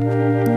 Música